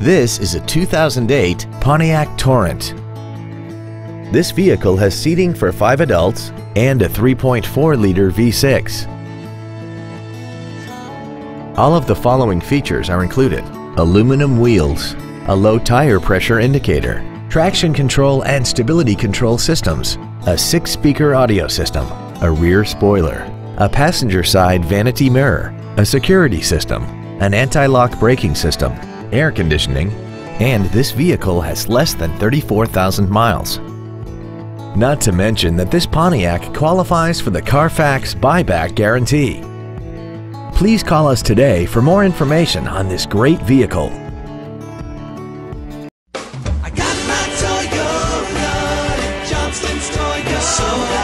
This is a 2008 Pontiac Torrent. This vehicle has seating for five adults and a 3.4-liter V6. All of the following features are included. Aluminum wheels, a low tire pressure indicator, traction control and stability control systems, a six-speaker audio system, a rear spoiler, a passenger side vanity mirror, a security system, an anti-lock braking system, air conditioning, and this vehicle has less than 34,000 miles. Not to mention that this Pontiac qualifies for the Carfax buyback guarantee. Please call us today for more information on this great vehicle. Toyota, Johnston's Toyota.